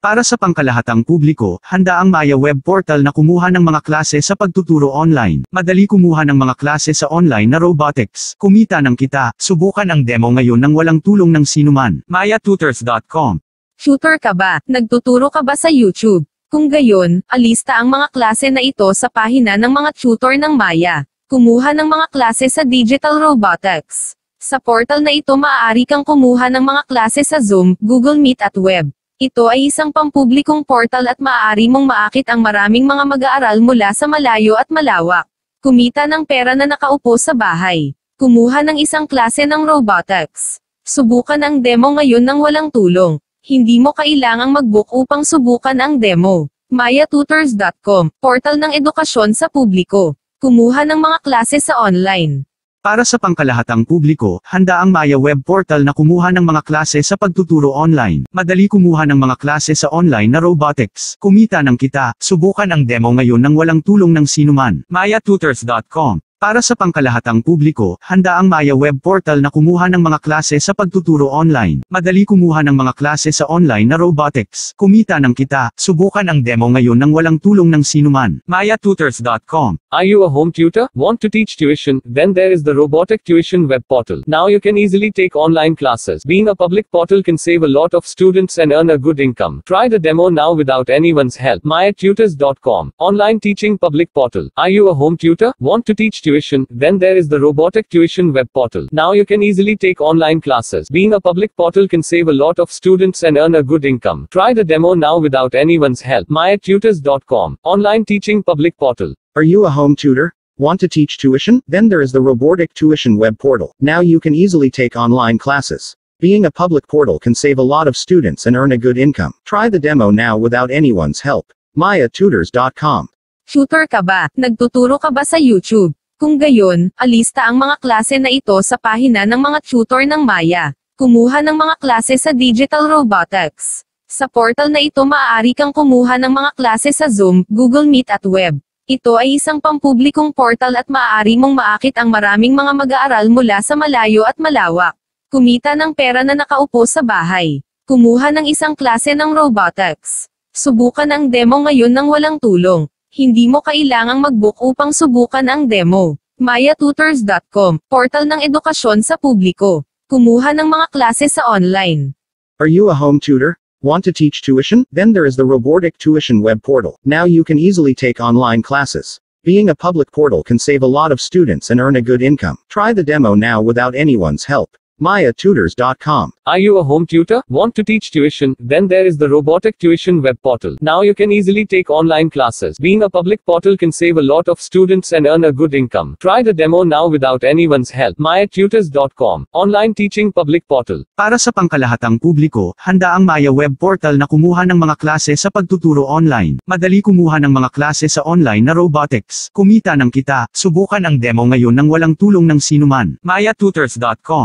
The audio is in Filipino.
Para sa pangkalahatang publiko, handa ang Maya web portal na kumuha ng mga klase sa pagtuturo online. Madali kumuha ng mga klase sa online na robotics. Kumita ng kita, subukan ang demo ngayon nang walang tulong ng sinuman. mayatutors.com Shooter ka ba? Nagtuturo ka ba sa YouTube? Kung gayon, alista ang mga klase na ito sa pahina ng mga tutor ng Maya. Kumuha ng mga klase sa Digital Robotics. Sa portal na ito maaari kang kumuha ng mga klase sa Zoom, Google Meet at Web. Ito ay isang pampublikong portal at maaari mong maakit ang maraming mga mag-aaral mula sa malayo at malawak. Kumita ng pera na nakaupo sa bahay. Kumuha ng isang klase ng robotics. Subukan ang demo ngayon ng walang tulong. Hindi mo kailangang mag-book upang subukan ang demo. mayatutors.com, portal ng edukasyon sa publiko. Kumuha ng mga klase sa online. Para sa pangkalahatang publiko, handa ang Maya web portal na kumuha ng mga klase sa pagtuturo online. Madali kumuha ng mga klase sa online na robotics. Kumita ng kita, subukan ang demo ngayon nang walang tulong ng sinuman. mayatutors.com Para sa pangkalahatang publiko, handa ang Maya web portal na kumuha ng mga klase sa pagtuturo online. Madali kumuha ng mga klase sa online na robotics. Kumita ng kita, subukan ang demo ngayon nang walang tulong ng sinuman. mayatutors.com Are you a home tutor? Want to teach tuition? Then there is the Robotic Tuition web portal. Now you can easily take online classes. Being a public portal can save a lot of students and earn a good income. Try the demo now without anyone's help. myatutors.com. Online teaching public portal. Are you a home tutor? Want to teach tuition? Then there is the Robotic Tuition web portal. Now you can easily take online classes. Being a public portal can save a lot of students and earn a good income. Try the demo now without anyone's help. myatutors.com. Online teaching public portal. Are you a home tutor? Want to teach tuition? Then there is the Robotic Tuition web portal. Now you can easily take online classes. Being a public portal can save a lot of students and earn a good income. Try the demo now without anyone's help. MayaTutors.com. Shooter ka ba? Nagtuturo ka ba sa YouTube? Kung gayon, alista ang mga klase na ito sa pahina ng mga tutor ng Maya. Kumuha ng mga klase sa Digital Robotics. Sa portal na ito maaari kang kumuha ng mga klase sa Zoom, Google Meet at Web. Ito ay isang pampublikong portal at maaari mong maakit ang maraming mga mag-aaral mula sa malayo at malawak. Kumita ng pera na nakaupo sa bahay. Kumuha ng isang klase ng robotics. Subukan ang demo ngayon ng walang tulong. Hindi mo kailangang mag-book upang subukan ang demo. mayatutors.com, portal ng edukasyon sa publiko. Kumuha ng mga klase sa online. Are you a home tutor? Want to teach tuition? Then there is the Robotic Tuition web portal. Now you can easily take online classes. Being a public portal can save a lot of students and earn a good income. Try the demo now without anyone's help. MayaTutors.com. Are you a home tutor? Want to teach tuition? Then there is the Robotic Tuition web portal. Now you can easily take online classes. Being a public portal can save a lot of students and earn a good income. Try the demo now without anyone's help. myatutors.com. Online teaching public portal. Para sa pangkalahatang publiko, handa ang Maya web portal na kumuha ng mga klase sa pagtuturo online. Madali kumuha ng mga klase sa online na robotics. Kumita ng kita, subukan ang demo ngayon nang walang tulong ng sinuman. mayatutors.com